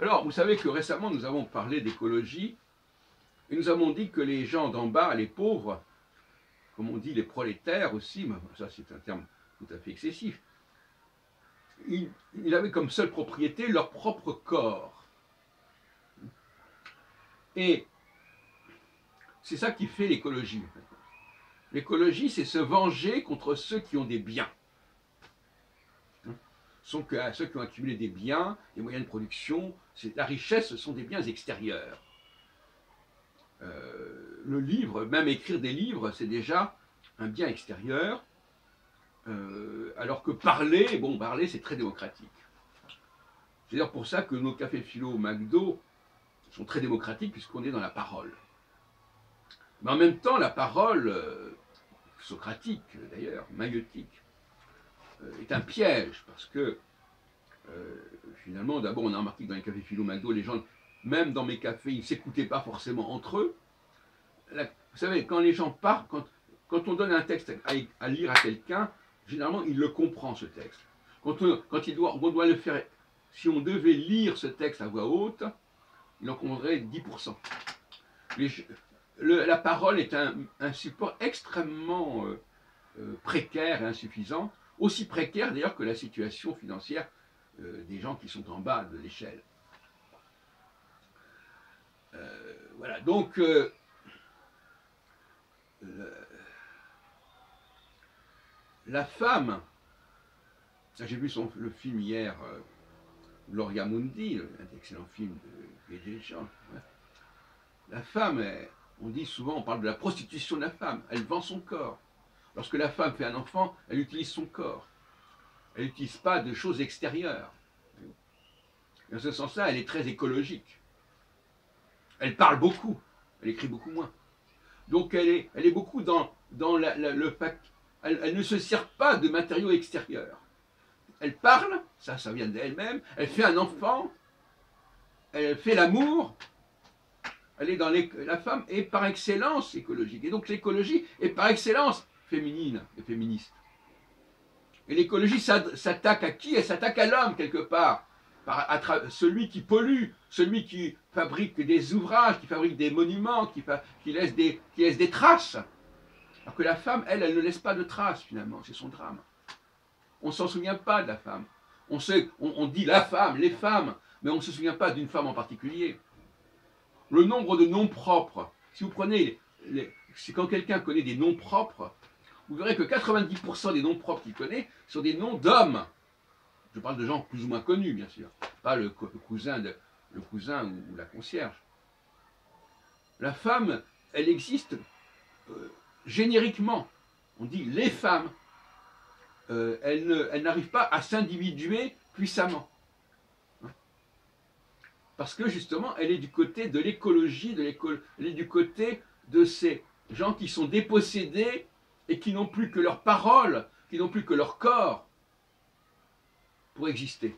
Alors, vous savez que récemment, nous avons parlé d'écologie, et nous avons dit que les gens d'en bas, les pauvres, comme on dit les prolétaires aussi, ça c'est un terme tout à fait excessif, ils avaient comme seule propriété leur propre corps. Et c'est ça qui fait l'écologie. L'écologie, c'est se venger contre ceux qui ont des biens. Sont que ceux qui ont accumulé des biens, des moyens de production, la richesse, ce sont des biens extérieurs. Euh, le livre, même écrire des livres, c'est déjà un bien extérieur, euh, alors que parler, bon, parler, c'est très démocratique. C'est d'ailleurs pour ça que nos cafés philo au McDo sont très démocratiques, puisqu'on est dans la parole. Mais en même temps, la parole, euh, socratique d'ailleurs, maïotique, est un piège, parce que euh, finalement, d'abord, on a remarqué que dans les cafés philo McDo, les gens, même dans mes cafés, ils ne s'écoutaient pas forcément entre eux. vous savez, quand les gens parlent, quand, quand on donne un texte à, lire à quelqu'un, généralement, il le comprend, ce texte. Quand, on, quand il doit, on doit le faire, si on devait lire ce texte à voix haute, il en comprendrait 10%. Les, la parole est un, support extrêmement euh, euh, précaire et insuffisant, aussi précaire d'ailleurs que la situation financière euh, des gens qui sont en bas de l'échelle. voilà, donc la femme, j'ai vu son, le film hier, Gloria Mundi, un excellent film de G.G. La femme, on dit souvent, on parle de la prostitution de la femme. Elle vend son corps. Lorsque la femme fait un enfant, elle utilise son corps. Elle n'utilise pas de choses extérieures. Dans ce sens-là, elle est très écologique. Elle parle beaucoup. Elle écrit beaucoup moins. Donc elle est, beaucoup dans, le pack. Elle, elle, ne se sert pas de matériaux extérieurs. Elle parle, ça, ça vient d'elle-même. Elle fait un enfant. Elle fait l'amour elle est dans la femme est par excellence écologique. Et donc l'écologie est par excellence féminine et féministe. Et l'écologie s'attaque à qui? Elle s'attaque à l'homme quelque part. à celui qui pollue, celui qui fabrique des ouvrages, qui fabrique des monuments, qui, laisse, des, traces. Alors que la femme, elle, elle ne laisse pas de traces finalement, c'est son drame. On ne s'en souvient pas de la femme. On, dit la femme, les femmes, mais on ne se souvient pas d'une femme en particulier le nombre de noms propres, si vous prenez, c'est quand quelqu'un connaît des noms propres, vous verrez que 90% des noms propres qu'il connaît sont des noms d'hommes. Je parle de gens plus ou moins connus, bien sûr, pas le, cousin, le cousin ou, la concierge. La femme, elle existe euh, génériquement. On dit les femmes. Euh, elle n'arrive pas à s'individuer puissamment parce que justement, elle est du côté de l'écologie, elle est du côté de ces gens qui sont dépossédés et qui n'ont plus que leur parole, qui n'ont plus que leur corps pour exister.